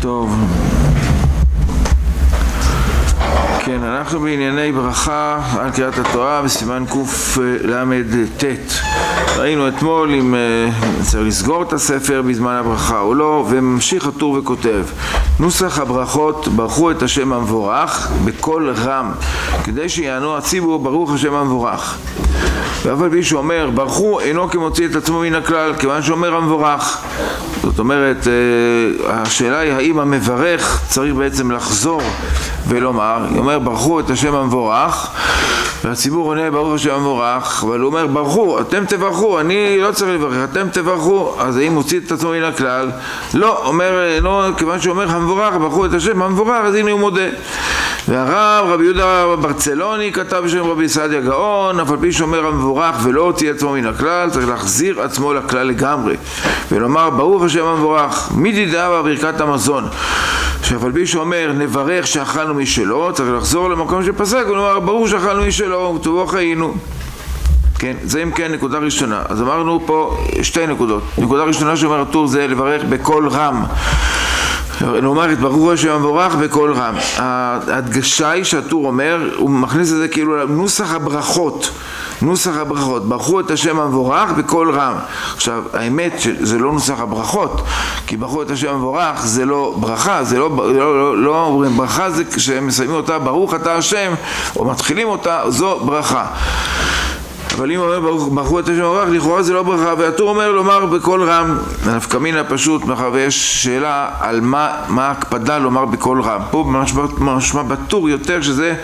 טוב. כן, אנחנו בענייני ברכה על קריאת התורה בסימן קל"ט. ראינו אתמול אם uh, צריך לסגור את הספר בזמן הברכה או לא, וממשיך הטור וכותב נוסח הברכות ברכו את השם המבורך בקול רם, כדי שיענו הציבור ברוך השם המבורך. ואף על פי שאומר ברכו אינו כמוציא את עצמו מן הכלל, כיוון שאומר המבורך. זאת אומרת, uh, השאלה היא האם המברך צריך בעצם לחזור ולומר, היא אומר ברכו את השם המבורך והציבור עונה ברוך השם המבורך אבל הוא אומר ברכו, אתם תברכו, אני לא צריך לברך, אתם תברכו אז האם מוציא את עצמו מן הכלל? לא, אומר, לא, כיוון שהוא אומר המבורך, ברכו את השם המבורך אז הנה הוא מודה והרב רבי יהודה ברצלוני כתב בשם רבי סעדיה גאון אף על פי שאומר המבורך ולא הוציא עצמו מן הכלל צריך להחזיר עצמו לכלל לגמרי ולומר ברוך השם המבורך מדידה בברכת המזון. שאף על פי שאומר נברך שאכלנו משלו צריך לחזור למקום שפסק ולומר ברור שאכלנו משלו וטובו חיינו. כן, זה אם כן נקודה ראשונה. אז אמרנו פה שתי נקודות. נקודה ראשונה שאומר הטור זה לברך בקול רם נאמר את ברוך השם המבורך בקול רם. ההדגשה היא שהטור אומר, הוא מכניס את זה כאילו לנוסח הברכות, נוסח הברכות, ברכו את השם המבורך בקול רם. עכשיו, האמת שזה לא נוסח הברכות, כי ברכו את השם המבורך זה לא ברכה, זה לא, לא, לא, לא אומרים ברכה זה כשהם מסיימים אותה ברוך אתה השם, או מתחילים אותה, זו ברכה. אבל אם אומר ברכו את השם המבורך, לכאורה זה לא ברכה, והטור אומר לומר בקול רם. נפקא מינה פשוט, מאחר ויש שאלה על מה, מה ההקפדה לומר בקול רם. פה משמע בטור יותר שזה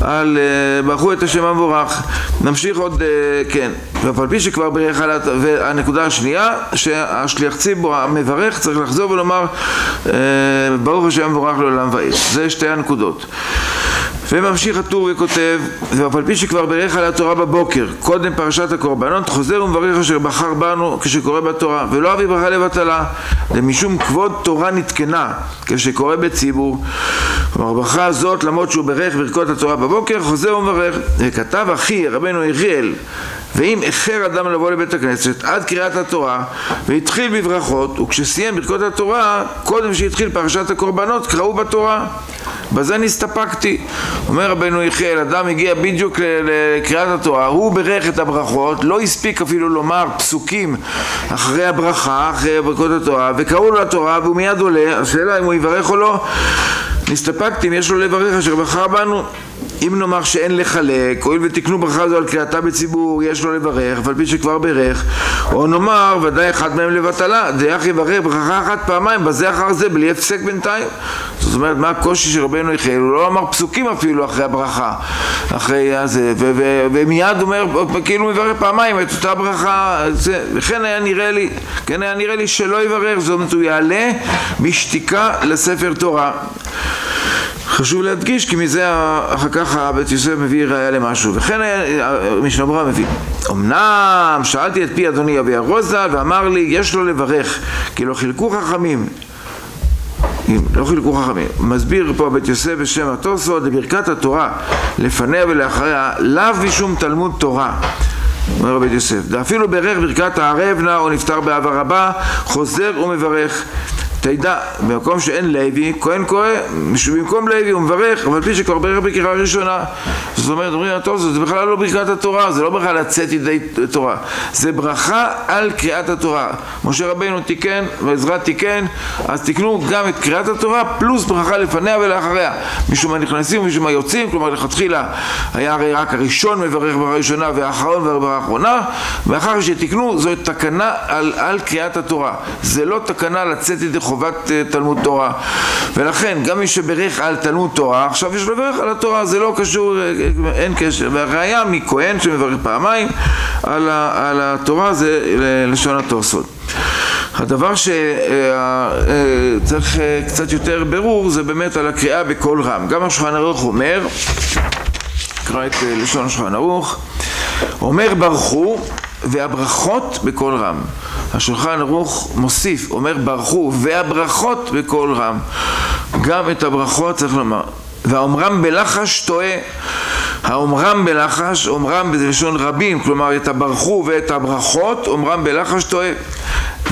על uh, ברכו את השם המבורך. נמשיך עוד, uh, כן. ואף על פי שכבר ברך על... והנקודה השנייה, שהשליח ציבור המברך צריך לחזור ולומר uh, ברוך השם המבורך לעולם ועד. זה שתי הנקודות. וממשיך הטור וכותב, ואף על פי שכבר ברך על התורה בבוקר, קודם פרשת הקורבנות, חוזר ומברך אשר בחר בנו כשקורא בתורה, ולא אביא ברכה לבטלה, ומשום כבוד תורה נתקנה כשקורא בציבור. כלומר, ברכה הזאת, למרות שהוא ברך ברכות התורה בבוקר, חוזר ומברך. וכתב אחי רבנו יחיאל, ואם איחר אדם לבוא לבית הכנסת עד קריאת התורה והתחיל בברכות וכשסיים ברכות התורה קודם שהתחיל פרשת הקורבנות קראו בתורה בזה נסתפקתי אומר רבנו יחיאל אדם הגיע בדיוק לקריאת התורה הוא ברך את הברכות לא הספיק אפילו לומר פסוקים אחרי הברכה אחרי ברכות התורה וקראו לו לתורה והוא מיד עולה השאלה אם הוא יברך או לא. נסתפקתי אם יש לו לברך אשר בחר בנו אם נאמר שאין לחלק, הואיל ותקנו ברכה זו על קריאתה בציבור, יש לו לברך, ועל פי שכבר ברך, או נאמר ודאי אחד מהם לבטלה, דייך יברך ברכה אחת פעמיים, בזה אחר זה, בלי הפסק בינתיים. זאת אומרת, מה הקושי של רבנו יחיאל? הוא לא אמר פסוקים אפילו אחרי הברכה, אחרי הזה, ומיד אומר, כאילו מברך פעמיים את אותה ברכה, זה, וכן היה נראה לי, כן היה נראה לי שלא יברך, זאת אומרת, הוא יעלה משתיקה לספר תורה. חשוב להדגיש כי מזה אחר כך בית יוסף מביא ראיה למשהו. וכן משנה ברורה מביא אמנם שאלתי את פי אדוני אבי הרוזל ואמר לי יש לו לברך כי לא חילקו חכמים. לא חילקו חכמים מסביר פה בית יוסף בשם התוספות לברכת התורה לפניה ולאחריה לאו משום תלמוד תורה. אומר בית יוסף, ואפילו ברך ברכת הערב נא או נפטר באהבה רבה, חוזר ומברך. תדע, במקום שאין לוי, כהן קורא, במקום לוי הוא מברך, אבל פי שכבר ברך בקריאה ראשונה. זאת אומרת, אומרים, טוב, זה בכלל לא ברכת התורה, זה לא ברכה לצאת ידי תורה, זה ברכה על קריאת התורה. משה רבינו תיקן, ועזרת תיקן, אז תיקנו גם את קריאת התורה, פלוס ברכה לפניה ולאחריה. משום מה נכנסים ומשום מה יוצאים, כלומר לכתחילה היה הרי רק הראשון מברך ברכה ראשונה והאחרון ברכה אחרונה, ואחר שתיקנו זו תקנה על, על קריאת התורה. זה לא תקנה לצאת ידי חובה. חובת אה, תלמוד תורה. ולכן גם מי שברך על תלמוד תורה עכשיו יש לו לברך על התורה. זה לא קשור, אה, אין קשר. והראיה מכהן שמברך פעמיים על, ה, על התורה זה לשון התוספות. הדבר שצריך אה, קצת יותר ברור זה באמת על הקריאה בקול רם. גם השולחן ערוך אומר נקרא את לשון השולחן ערוך אומר ברכו והברכות בקול רם. השולחן ערוך מוסיף, אומר ברכו והברכות בקול רם. גם את הברכות צריך לומר. והאומרם בלחש טועה. האומרם בלחש, אומרם בלשון רבים, כלומר את הברכו ואת הברכות, אומרם בלחש טועה.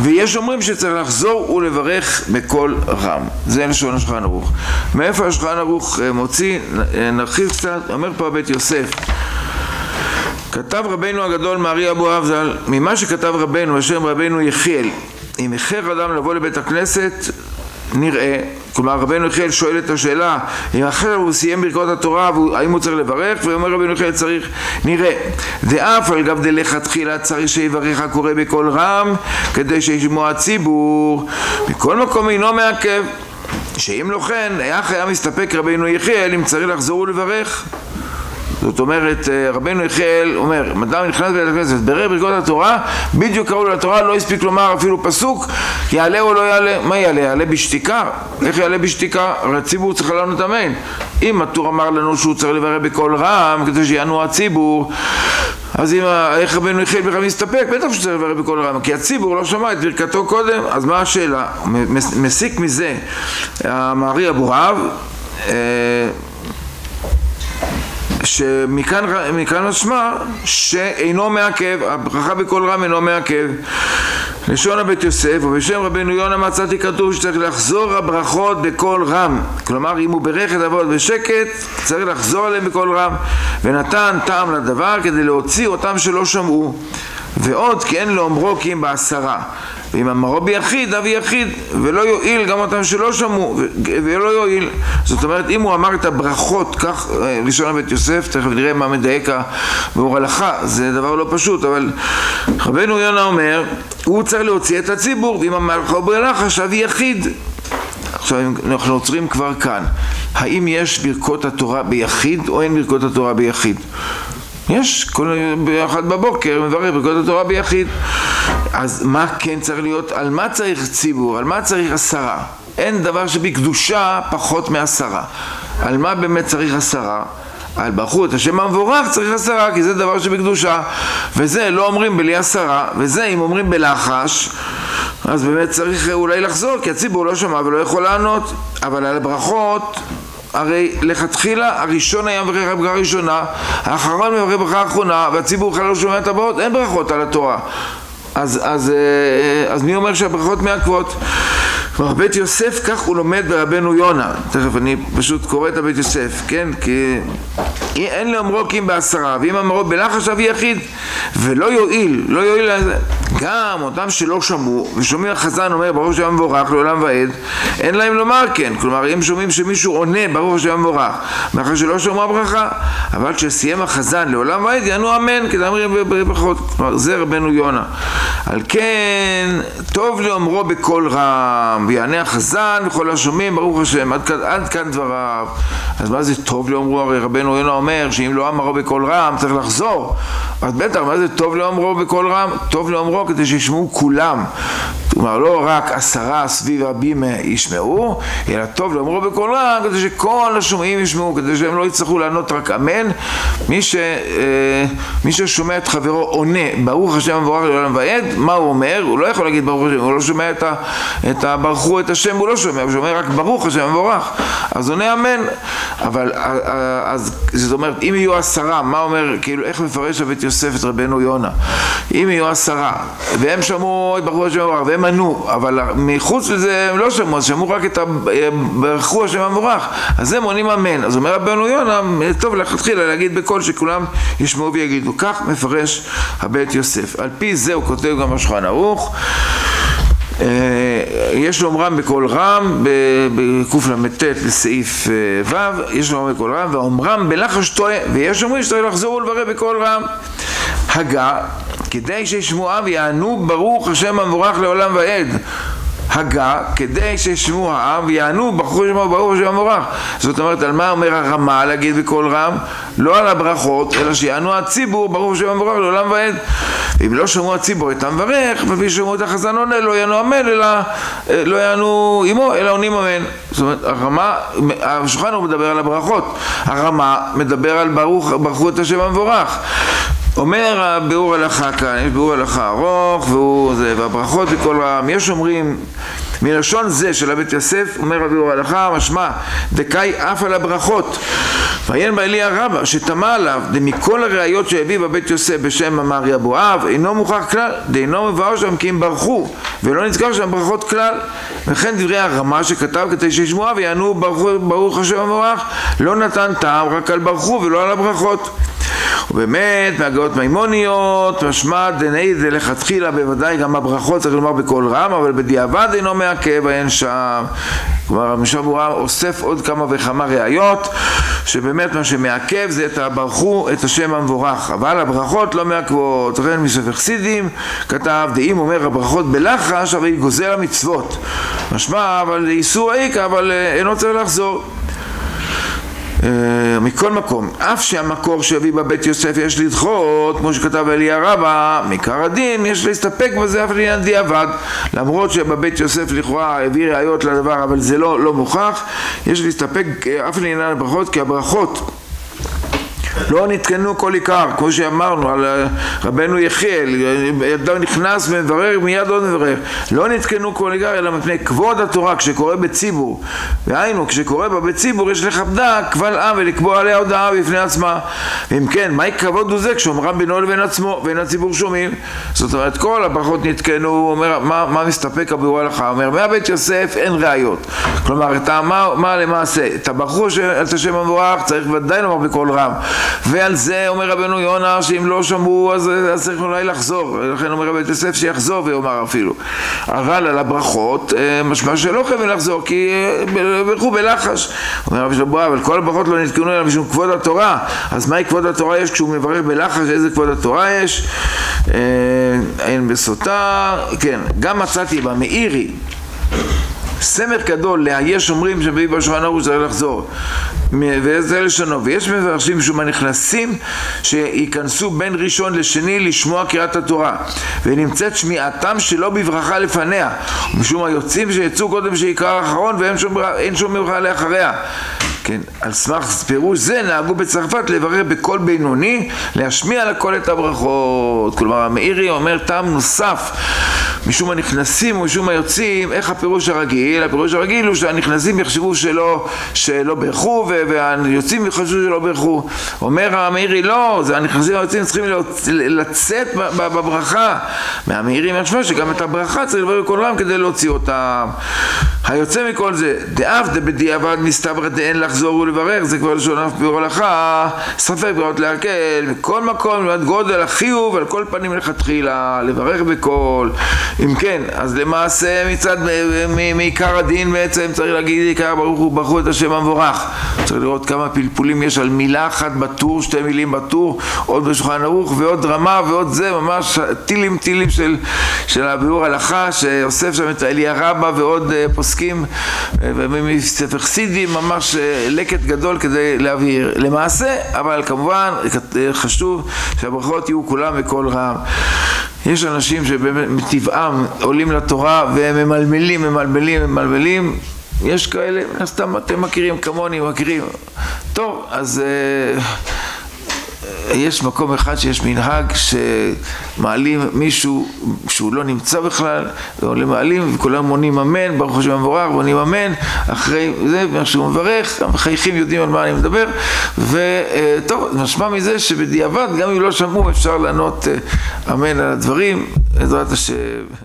ויש אומרים שצריך לחזור ולברך בקול רם. זה לשון השולחן ערוך. מאיפה השולחן ערוך אה, מוציא? אה, נרחיב קצת. אומר פה בית יוסף. כתב רבנו הגדול מארי אבו אבזל, ממה שכתב רבנו, השם רבנו יחיאל, אם איחר אדם לבוא לבית הכנסת, נראה, כלומר רבנו יחיאל שואל את השאלה אם אחר הוא סיים ברכות התורה האם הוא צריך לברך? ואומר רבנו יחיאל צריך נראה. דאף על גב דלכתחילה צריך שיברך הקורא בקול רם כדי שישמוע הציבור. מכל מקום אינו מעכב. שאם לא כן היה חייב מסתפק רבנו יחיאל אם צריך לחזור ולברך זאת אומרת, אה, רבנו יחיאל אומר, אדם נכנס לבית הכנסת, ברר ברכות התורה, בדיוק קראו לתורה, לא הספיק לומר אפילו פסוק, יעלה או לא יעלה, מה יעלה? יעלה בשתיקה? איך יעלה בשתיקה? הרי הציבור צריך לענות אמן. אם הטור אמר לנו שהוא צריך לברר בקול רם, כדי שיענו הציבור, אז אם, איך רבנו יחיאל בכלל מסתפק? בטח צריך לברר בקול רם, כי הציבור לא שמע את ברכתו קודם, אז מה השאלה? מסיק מזה המערי אבורב, אה, שמכאן משמע שאינו מעכב, הברכה בקול רם אינו מעכב. לשון הבית יוסף, ובשם רבנו יונה מצאתי כתוב שצריך לחזור הברכות בקול רם. כלומר, אם הוא ברך את אבות בשקט, צריך לחזור עליהם בקול רם. ונתן טעם לדבר כדי להוציא אותם שלא שמעו. ועוד כי אין לאומרו כי אם בעשרה. ואם אמרו ביחיד, אבי יחיד, ולא יועיל גם אותם שלא שמעו, ולא יועיל. זאת אומרת, אם הוא אמר את הברכות, כך אה, לשון הבית יוסף, תכף נראה מה מדייק באור הלכה, זה דבר לא פשוט, אבל רבנו יונה אומר, הוא צריך להוציא את הציבור, ואם אמר לך בלחש, אבי יחיד. עכשיו אנחנו עוצרים כבר כאן. האם יש ברכות התורה ביחיד או אין ברכות התורה ביחיד? יש, כל אחד בבוקר מברך ברכות התורה ביחיד. אז מה כן צריך להיות? על מה צריך ציבור? על מה צריך עשרה? אין דבר שבקדושה פחות מעשרה. על מה באמת צריך עשרה? על ברכו את השם המבורך צריך עשרה, כי זה דבר שבקדושה. וזה לא אומרים בלי עשרה, וזה אם אומרים בלחש, אז באמת צריך אולי לחזור, כי הציבור לא שמע ולא יכול לענות. אבל על הברכות הרי לכתחילה הראשון היה מברך ברכה ראשונה, האחרון מברך ברכה אחרונה, והציבור בכלל לא שומע את הבאות, אין ברכות על התורה. אז, אז, אה, אה, אז מי אומר שהברכות מעכבות? כלומר בית יוסף כך הוא לומד ברבנו יונה. תכף אני פשוט קורא את הבית יוסף כן? כי אין לאמרו כי אם בעשרה ואם אמרו בלחש אבי יחיד ולא יועיל לא יועיל גם אותם שלא שמעו ושומעים החזן אומר ברוך השם המבורך לעולם ועד אין להם לומר כן. כלומר אם שומעים שמישהו עונה ברוך השם המבורך מאחר שלא שמעו הברכה אבל כשסיים החזן לעולם ועד יענו אמן כדאמרים בברכות כלומר זה רבנו יונה. על כן טוב לאומרו בקול רם ויענה החזן וכל השומעים ברוך השם עד כאן, עד כאן דבריו אז מה זה טוב לאומרו הרי רבנו יונה אומר שאם לא אמרו בקול רם צריך לחזור. אז בטח מה זה טוב לאומרו בקול רם? טוב לאומרו כדי שישמעו כולם. כלומר לא רק עשרה סביב רבים ישמעו אלא טוב לאומרו בקול רם כדי שכל השומעים ישמעו כדי שהם לא יצטרכו לענות רק אמן. מי, ש, אה, מי ששומע את חברו עונה ברוך השם המבורך לעולם ועד מה הוא אומר? הוא לא יכול להגיד ברוך השם הוא לא שומע את, ה, את ה ברכו את השם הוא לא שומע, הוא שומע רק ברוך השם מבורך אז עונה אמן אבל אז זאת אומרת אם יהיו עשרה מה אומר כאילו איך מפרש הבית יוסף את רבנו יונה? אם יהיו עשרה והם שמעו את ברוך השם מבורך והם ענו אבל מחוץ לזה הם לא שמעו אז שמעו רק את ברכו השם המבורך. אז הם עונים אמן. אז אומר רבנו יונה טוב לכתחילה להגיד בקול שכולם ישמעו ויגידו כך מפרש הבית יוסף. על פי זה הוא כותב גם השולחן ערוך. אה, יש לאומרם בקול רם, בקל"ט לסעיף אה, ו', יש לאומרם בקול רם, ואומרם בלחש טועה, ויש אומרים שצריך לחזור ולברר בקול רם. הגה, כדי שישמעו ויענו ברוך השם המבורך לעולם ועד. הגה כדי שישמעו העם ויענו ברוך השם המבורך זאת אומרת על מה אומר הרמה להגיד בקול רם לא על הברכות אלא שיענו הציבור ברוך השם המבורך לעולם ועד אם לא שמעו הציבור את המברך ומי שמעו את החזן עונה לא יענו אמן אלא אה, לא יענו עמו אלא עונים אמן. זאת אומרת הרמה השולחן הוא מדבר על הברכות. הרמה מדבר על ברוך ברכו את השם המבורך. אומר הביאור הלכה כאן, יש ביאור הלכה ארוך, והוא זה, והברכות בכל רם, יש אומרים מלשון זה של הבית יוסף, אומר הביאור הלכה, משמע דקאי אף על הברכות. ויין באליה רבא שתמה עליו דמכל הראיות שהביא בבית יוסף בשם אמר אבואב אינו מוכח כלל דאינו מבואר שם כי הם ברכו ולא נזכר שם ברכות כלל וכן דברי הרמה שכתב כדי שישמעו ויענו ברוך השם המבורך לא נתן טעם רק על ברכו ולא על הברכות ובאמת מהגאות מימוניות משמע דנאי זה לכתחילה בוודאי גם הברכות צריך לומר בקול רם אבל בדיעבד אינו מעכב אין שם. כלומר המשנה ברורה אוסף עוד כמה וכמה ראיות שבאמת מה שמעכב זה את הברכו את השם המבורך. אבל הברכות לא מעכבות. לכן מספר חסידים כתב דאם אומר הברכות בלחש היא גוזל המצוות. משמע אבל איסור העיקה אבל אינו צריך לחזור. אה, מכל מקום, אף שהמקור שהביא בבית יוסף יש לדחות, כמו שכתב אליה רבא, מעיקר הדין יש להסתפק בזה אף לעניין דיעבד. למרות שבבית יוסף לכאורה הביא ראיות לדבר, אבל זה לא, לא מוכח, יש להסתפק אה, אף לעניין הברכות, כי הברכות לא נתקנו כל עיקר, כמו שאמרנו על רבנו יחיאל, אדם נכנס ומברר, מיד לא מברר. לא נתקנו כל עיקר, אלא מפני כבוד התורה כשקורה בציבור. והיינו, כשקורה בה בציבור, יש לכבדה קבל עם ולקבוע עליה הודעה בפני עצמה. ואם כן, מהי כבוד הוא זה כשאומרם בינו לבין עצמו, ואין הציבור שומעים? זאת אומרת, כל הברכות נתקנו, אומר, מה, מה מסתפק הביאור הלכה? אומר, מהבית יוסף אין ראיות. כלומר, את מה, מה למעשה? את הברכו את השם המבורך צריך ודאי לומר בקול רם. ועל זה אומר רבנו יונה שאם לא שמעו אז, אז צריך אולי לחזור. לכן אומר רבי יוסף שיחזור ויאמר אפילו. אבל על הברכות אה, משמע שלא חייבים לחזור כי אה, ברכו בלחש. אומר רבי שלמה אבל כל הברכות לא נתקנו אלא משום כבוד התורה. אז מהי כבוד התורה יש כשהוא מברך בלחש? איזה כבוד התורה יש? אה, אין בסוטה. כן גם מצאתי במאירי סמך גדול לאייש אומרים שמביא בשולחן ערוך צריך לחזור. וזה לשונו. ויש מפרשים משום הנכנסים שייכנסו בין ראשון לשני לשמוע קריאת התורה. ונמצאת שמיעתם שלא בברכה לפניה. משום היוצאים שיצאו קודם שיקרא האחרון ואין שום, שום ברכה לאחריה. כן, על סמך פירוש זה נהגו בצרפת לברך בקול בינוני להשמיע לכל את הברכות. כלומר המאירי אומר טעם נוסף משום הנכנסים ומשום היוצאים איך הפירוש הרגיל? הפירוש הרגיל הוא שהנכנסים יחשבו שלא, שלא ברכו והיוצאים יחשבו שלא ברכו אומר המאירי לא זה הנכנסים והיוצאים צריכים לצאת בברכה. מהמאירי משמע שגם את הברכה צריך לברך בקול רם כדי להוציא אותם היוצא מכל זה דאף דבדיעבד מסתברא דאין לחזור ולברך זה כבר לשון אף ביאור הלכה ספק באות להקל מכל מקום לבד גודל החיוב על כל פנים לכתחילה לברך בקול אם כן אז למעשה מצד מעיקר הדין בעצם צריך להגיד עיקר ברוך הוא ברכו את השם המבורך. צריך לראות כמה פלפולים יש על מילה אחת בטור שתי מילים בטור עוד בשולחן ערוך ועוד רמה ועוד זה ממש טילים טילים של, של הביאור הלכה שאוסף שם את אליה רבה ועוד פוסק עוסקים ומספר חסידים ממש אה, לקט גדול כדי להבהיר למעשה, אבל כמובן חשוב שהברכות יהיו כולם בקול רם. יש אנשים שבאמת מטבעם עולים לתורה והם ממלמלים, ממלמלים, ממלמלים יש כאלה, סתם אתם מכירים כמוני, מכירים. טוב, אז... יש מקום אחד שיש מנהג שמעלים מישהו שהוא לא נמצא בכלל, ועולים מעלים וכולם עונים אמן, ברוך השם המבורך, ועונים אמן, אחרי זה, ואיך שהוא מברך, המחייכים יודעים על מה אני מדבר, וטוב, משמע מזה שבדיעבד, גם אם לא שמעו, אפשר לענות אמן על הדברים, בעזרת השם.